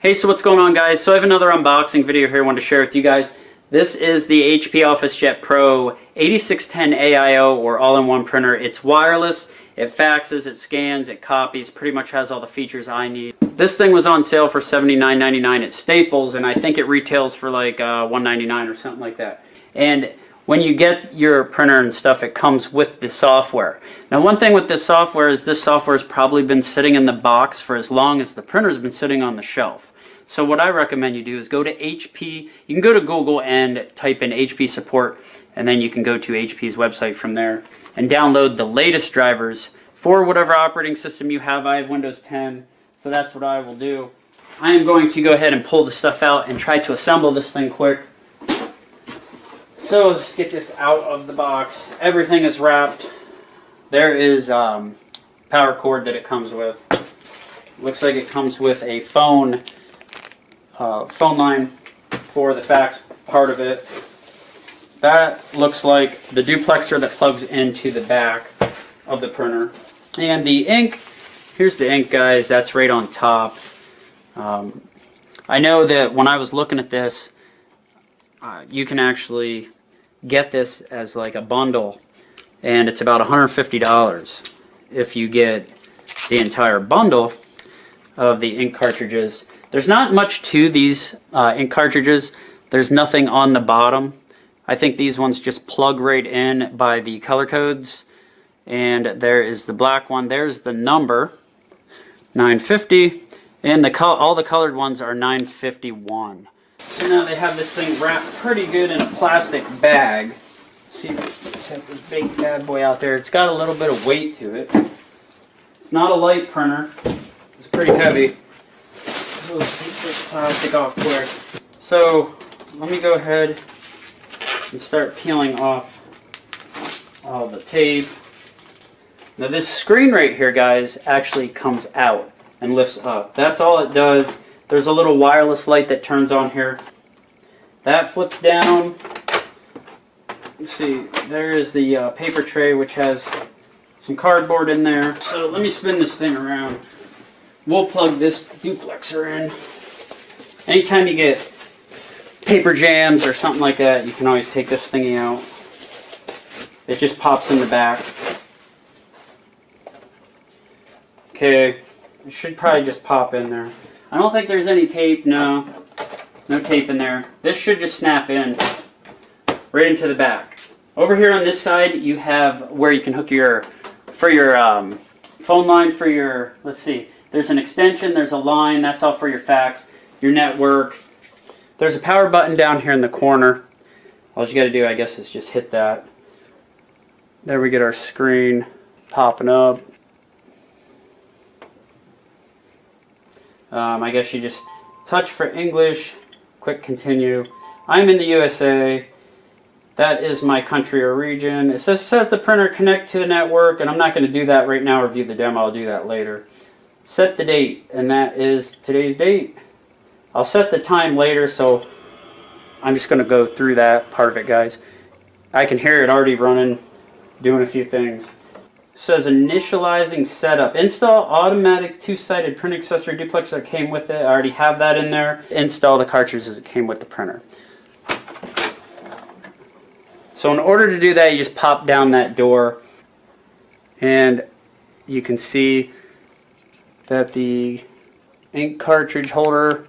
Hey, so what's going on guys? So I have another unboxing video here I wanted to share with you guys. This is the HP OfficeJet Pro 8610 AIO or all-in-one printer. It's wireless, it faxes, it scans, it copies, pretty much has all the features I need. This thing was on sale for $79.99 at Staples and I think it retails for like uh, 199 or something like that. And when you get your printer and stuff, it comes with the software. Now one thing with this software is this software has probably been sitting in the box for as long as the printer's been sitting on the shelf. So what I recommend you do is go to HP, you can go to Google and type in HP support and then you can go to HP's website from there and download the latest drivers for whatever operating system you have. I have Windows 10, so that's what I will do. I am going to go ahead and pull the stuff out and try to assemble this thing quick. So let's get this out of the box. Everything is wrapped. There is um, power cord that it comes with. Looks like it comes with a phone uh, phone line for the fax part of it. That looks like the duplexer that plugs into the back of the printer. And the ink, here's the ink guys, that's right on top. Um, I know that when I was looking at this, uh, you can actually get this as like a bundle and it's about $150 if you get the entire bundle of the ink cartridges. There's not much to these uh, ink cartridges. There's nothing on the bottom. I think these ones just plug right in by the color codes. And there is the black one. There's the number, 950. And the all the colored ones are 951. So now they have this thing wrapped pretty good in a plastic bag. See, set this big bad boy out there. It's got a little bit of weight to it. It's not a light printer. It's pretty heavy. So let's take this plastic off quick. So let me go ahead and start peeling off all the tape. Now this screen right here, guys, actually comes out and lifts up. That's all it does. There's a little wireless light that turns on here. That flips down. Let's see, there is the uh, paper tray which has some cardboard in there. So let me spin this thing around. We'll plug this duplexer in. Anytime you get paper jams or something like that, you can always take this thingy out. It just pops in the back. Okay, it should probably just pop in there. I don't think there's any tape, no. No tape in there. This should just snap in right into the back. Over here on this side, you have where you can hook your, for your um, phone line for your, let's see, there's an extension, there's a line, that's all for your fax, your network. There's a power button down here in the corner. All you got to do, I guess, is just hit that. There we get our screen popping up. Um, I guess you just touch for English, click continue. I'm in the USA. That is my country or region. It says set the printer connect to the network, and I'm not going to do that right now or view the demo. I'll do that later. Set the date, and that is today's date. I'll set the time later, so I'm just going to go through that part of it, guys. I can hear it already running, doing a few things says initializing setup. Install automatic two-sided print accessory duplexer that came with it. I already have that in there. Install the cartridges that came with the printer. So in order to do that, you just pop down that door and you can see that the ink cartridge holder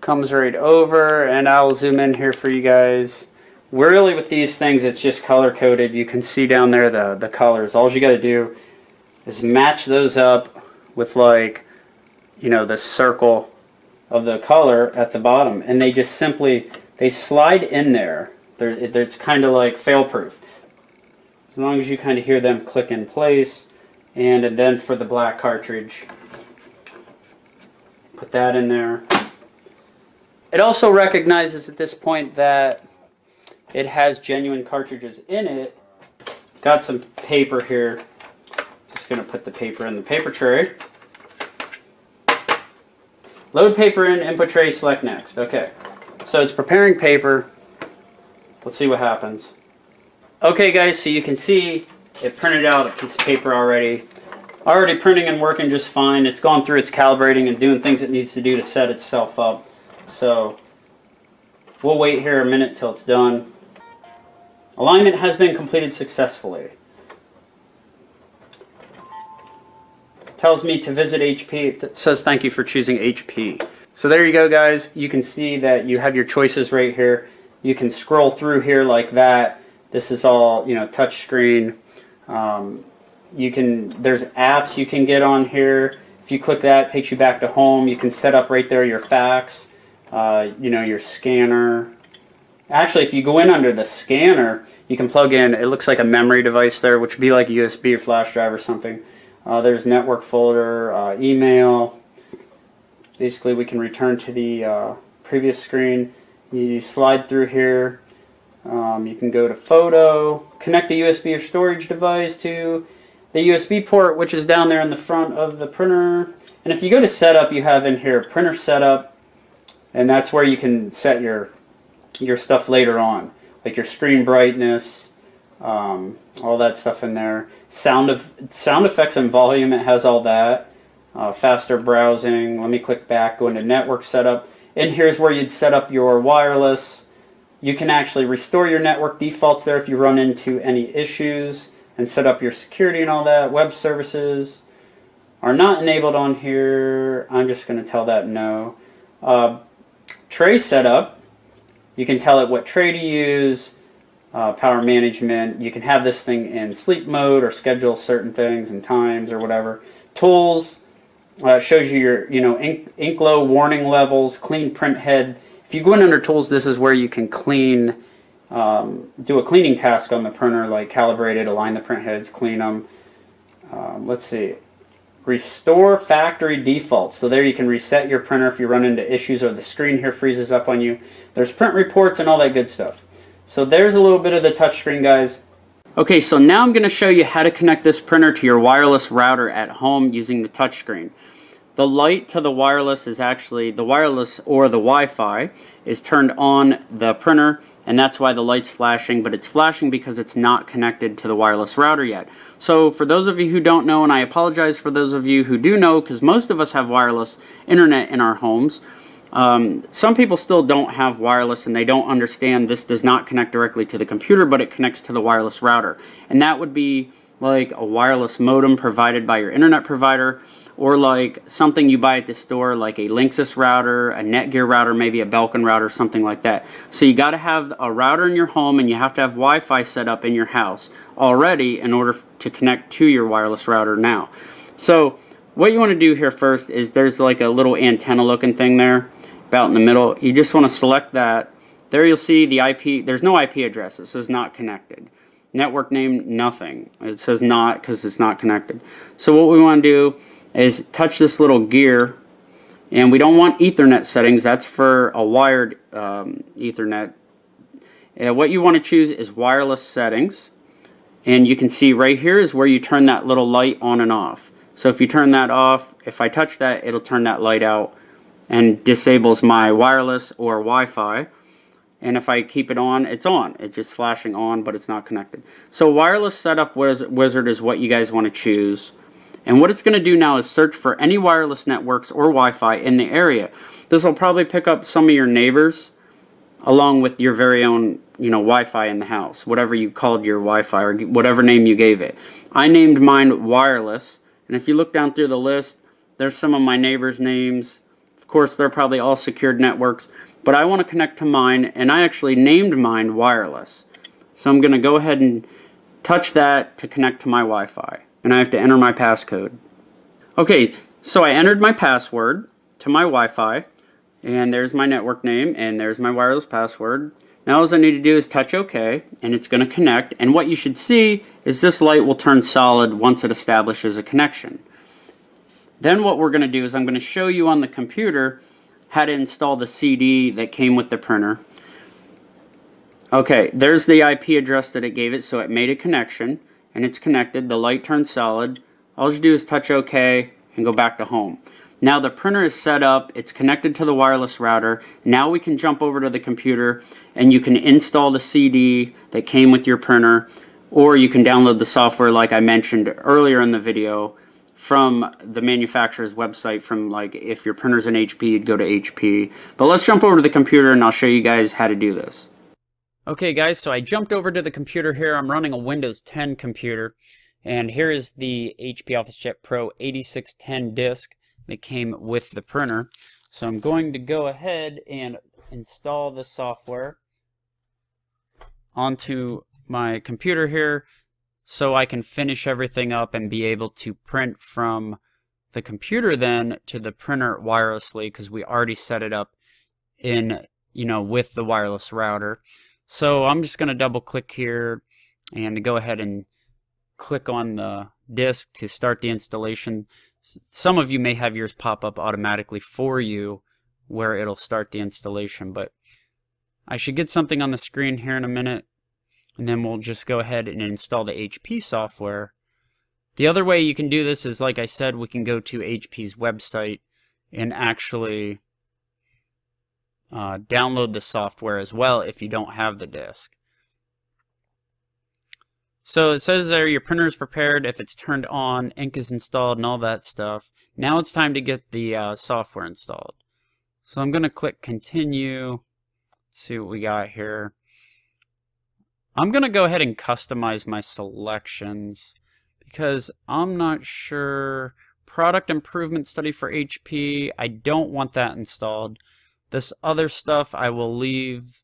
comes right over and I'll zoom in here for you guys really with these things it's just color coded. You can see down there the the colors. All you got to do is match those up with like you know the circle of the color at the bottom. And they just simply they slide in there. They're, it's kind of like fail proof as long as you kind of hear them click in place and, and then for the black cartridge put that in there. It also recognizes at this point that it has genuine cartridges in it. Got some paper here. Just going to put the paper in the paper tray. Load paper in, input tray, select next. Okay, so it's preparing paper. Let's see what happens. Okay guys, so you can see it printed out a piece of paper already. already printing and working just fine. It's gone through its calibrating and doing things it needs to do to set itself up. So we'll wait here a minute till it's done. Alignment has been completed successfully. Tells me to visit HP. It says thank you for choosing HP. So there you go guys. You can see that you have your choices right here. You can scroll through here like that. This is all, you know, touch screen. Um, you can, there's apps you can get on here. If you click that, takes you back to home. You can set up right there your fax, uh, you know, your scanner. Actually, if you go in under the scanner, you can plug in, it looks like a memory device there, which would be like a USB or flash drive or something. Uh, there's network folder, uh, email. Basically, we can return to the uh, previous screen. You slide through here. Um, you can go to photo, connect a USB or storage device to the USB port, which is down there in the front of the printer. And if you go to setup, you have in here printer setup, and that's where you can set your your stuff later on, like your screen brightness, um, all that stuff in there. Sound of sound effects and volume, it has all that. Uh, faster browsing. Let me click back, go into network setup. And here's where you'd set up your wireless. You can actually restore your network defaults there if you run into any issues and set up your security and all that. Web services are not enabled on here. I'm just going to tell that no. Uh, tray setup, you can tell it what tray to use uh, power management. You can have this thing in sleep mode or schedule certain things and times or whatever. Tools uh, shows you your you know ink, low warning levels, clean print head. If you go in under tools, this is where you can clean, um, do a cleaning task on the printer, like calibrate it, align the print heads, clean them. Um, let's see. Restore factory defaults. So there you can reset your printer if you run into issues or the screen here freezes up on you. There's print reports and all that good stuff. So there's a little bit of the touchscreen, guys. Okay, so now I'm going to show you how to connect this printer to your wireless router at home using the touchscreen. The light to the wireless is actually, the wireless or the Wi-Fi is turned on the printer and that's why the light's flashing, but it's flashing because it's not connected to the wireless router yet. So for those of you who don't know, and I apologize for those of you who do know, because most of us have wireless internet in our homes, um, some people still don't have wireless and they don't understand this does not connect directly to the computer, but it connects to the wireless router. And that would be like a wireless modem provided by your internet provider or like something you buy at the store like a Linksys router, a Netgear router, maybe a Belkin router, something like that. So you got to have a router in your home and you have to have Wi-Fi set up in your house already in order to connect to your wireless router now. So what you want to do here first is there's like a little antenna looking thing there about in the middle. You just want to select that. There you'll see the IP. There's no IP address. It says not connected. Network name, nothing. It says not because it's not connected. So what we want to do is touch this little gear. And we don't want Ethernet settings. That's for a wired um, Ethernet. And what you want to choose is wireless settings. And you can see right here is where you turn that little light on and off. So if you turn that off, if I touch that, it'll turn that light out and disables my wireless or Wi-Fi. And if I keep it on, it's on. It's just flashing on, but it's not connected. So wireless setup wizard is what you guys want to choose. And what it's going to do now is search for any wireless networks or Wi-Fi in the area. This will probably pick up some of your neighbors along with your very own you know Wi-Fi in the house, whatever you called your Wi-Fi or whatever name you gave it. I named mine wireless, and if you look down through the list, there's some of my neighbors' names, of course, they're probably all secured networks, but I want to connect to mine, and I actually named mine wireless. So I'm going to go ahead and touch that to connect to my Wi-Fi, and I have to enter my passcode. Okay, so I entered my password to my Wi-Fi, and there's my network name, and there's my wireless password. Now all I need to do is touch OK, and it's going to connect, and what you should see is this light will turn solid once it establishes a connection. Then what we're going to do is I'm going to show you on the computer how to install the CD that came with the printer. Okay, there's the IP address that it gave it, so it made a connection, and it's connected. The light turns solid. All you do is touch OK and go back to home. Now the printer is set up, it's connected to the wireless router. Now we can jump over to the computer and you can install the CD that came with your printer, or you can download the software like I mentioned earlier in the video from the manufacturer's website from like if your printer's an HP, you'd go to HP. But let's jump over to the computer and I'll show you guys how to do this. Okay guys, so I jumped over to the computer here. I'm running a Windows 10 computer. And here is the HP OfficeJet Pro 8610 disk that came with the printer. So I'm going to go ahead and install the software onto my computer here so I can finish everything up and be able to print from the computer then to the printer wirelessly because we already set it up in, you know, with the wireless router. So I'm just going to double click here and go ahead and click on the disk to start the installation. Some of you may have yours pop up automatically for you where it'll start the installation, but I should get something on the screen here in a minute, and then we'll just go ahead and install the HP software. The other way you can do this is, like I said, we can go to HP's website and actually uh, download the software as well if you don't have the disk. So it says there your printer is prepared if it's turned on, ink is installed, and all that stuff. Now it's time to get the uh, software installed. So I'm going to click continue. see what we got here. I'm going to go ahead and customize my selections because I'm not sure. Product improvement study for HP, I don't want that installed. This other stuff I will leave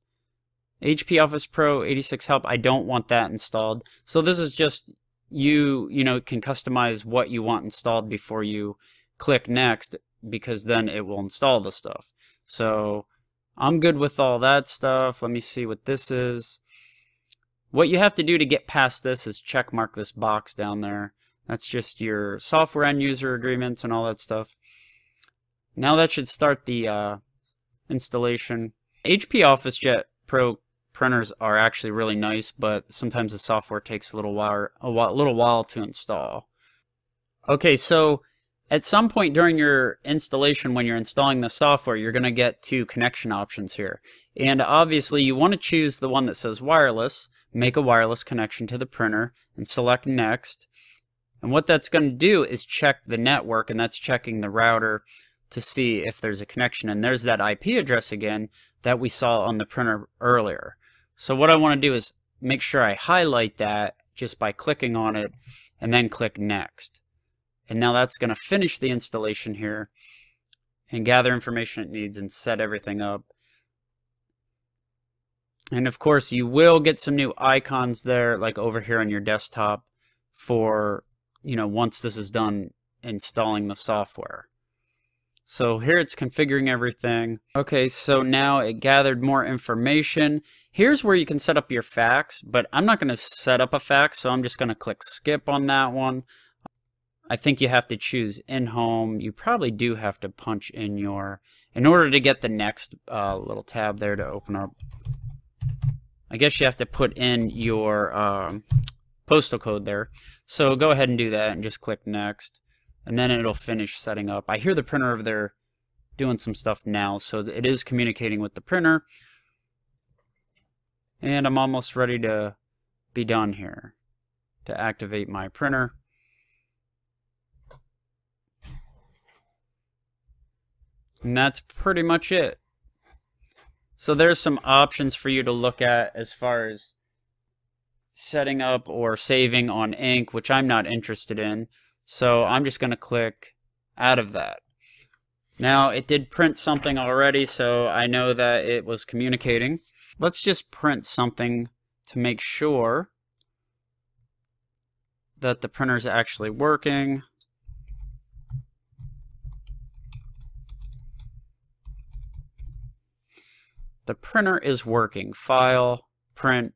HP Office Pro 86 Help, I don't want that installed. So this is just you, you know, can customize what you want installed before you click next because then it will install the stuff. So I'm good with all that stuff. Let me see what this is. What you have to do to get past this is check mark this box down there. That's just your software end user agreements and all that stuff. Now that should start the uh, installation. HP OfficeJet Pro printers are actually really nice, but sometimes the software takes a little while, a little while to install. Okay, so at some point during your installation, when you're installing the software, you're going to get two connection options here. And obviously, you want to choose the one that says wireless, make a wireless connection to the printer, and select next. And what that's going to do is check the network, and that's checking the router to see if there's a connection. And there's that IP address again that we saw on the printer earlier. So what I want to do is make sure I highlight that just by clicking on it and then click next. And now that's going to finish the installation here and gather information it needs and set everything up. And of course you will get some new icons there like over here on your desktop for, you know, once this is done installing the software. So here it's configuring everything. Okay, so now it gathered more information. Here's where you can set up your fax, but I'm not going to set up a fax, so I'm just going to click skip on that one. I think you have to choose in-home. You probably do have to punch in your, in order to get the next uh, little tab there to open up. I guess you have to put in your um, postal code there. So go ahead and do that and just click next and then it'll finish setting up. I hear the printer over there doing some stuff now, so it is communicating with the printer. And I'm almost ready to be done here to activate my printer. And that's pretty much it. So there's some options for you to look at as far as setting up or saving on ink, which I'm not interested in. So I'm just going to click out of that. Now it did print something already, so I know that it was communicating. Let's just print something to make sure that the printer is actually working. The printer is working. File, print,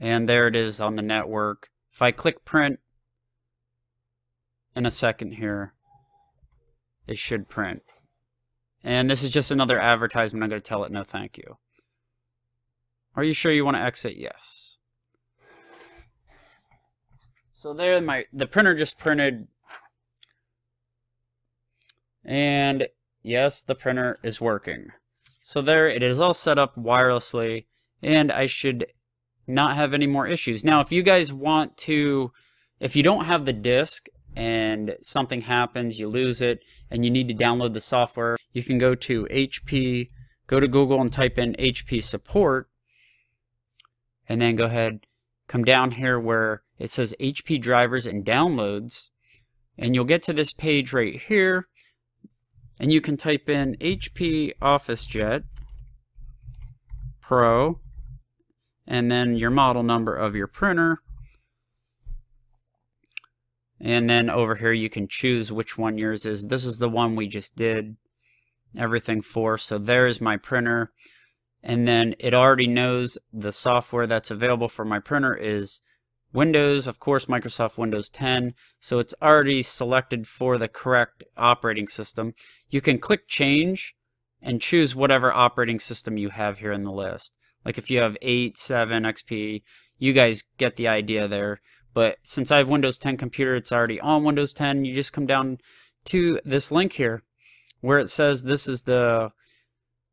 and there it is on the network. If I click print, in a second here, it should print. And this is just another advertisement. I'm going to tell it no thank you. Are you sure you want to exit? Yes. So there my the printer just printed and yes, the printer is working. So there it is all set up wirelessly and I should not have any more issues. Now, if you guys want to if you don't have the disk and something happens, you lose it, and you need to download the software, you can go to HP, go to Google and type in HP support, and then go ahead, come down here where it says HP drivers and downloads, and you'll get to this page right here, and you can type in HP OfficeJet Pro, and then your model number of your printer, and then over here you can choose which one yours is. This is the one we just did everything for. So there's my printer. And then it already knows the software that's available for my printer is Windows, of course, Microsoft Windows 10. So it's already selected for the correct operating system. You can click change and choose whatever operating system you have here in the list. Like if you have 8, 7, XP, you guys get the idea there. But since I have Windows 10 computer, it's already on Windows 10. You just come down to this link here where it says this is the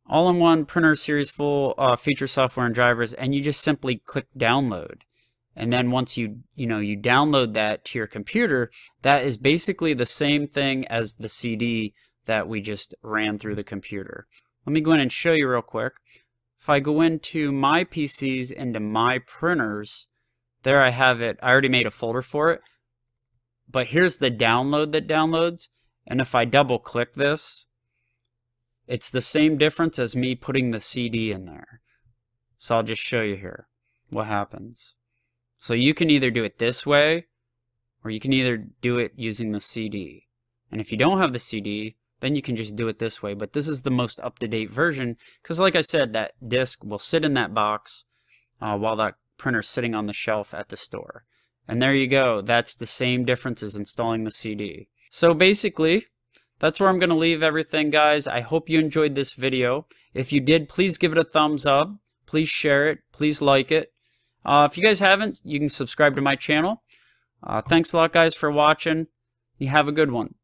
all-in-one printer series full uh, feature software and drivers and you just simply click download. And then once you you know you download that to your computer that is basically the same thing as the CD that we just ran through the computer. Let me go in and show you real quick. If I go into my PCs into my printers there I have it. I already made a folder for it. But here's the download that downloads. And if I double click this, it's the same difference as me putting the CD in there. So I'll just show you here what happens. So you can either do it this way, or you can either do it using the CD. And if you don't have the CD, then you can just do it this way. But this is the most up-to-date version, because like I said, that disk will sit in that box uh, while that printer sitting on the shelf at the store. And there you go. That's the same difference as installing the CD. So basically, that's where I'm going to leave everything, guys. I hope you enjoyed this video. If you did, please give it a thumbs up. Please share it. Please like it. Uh, if you guys haven't, you can subscribe to my channel. Uh, thanks a lot, guys, for watching. You have a good one.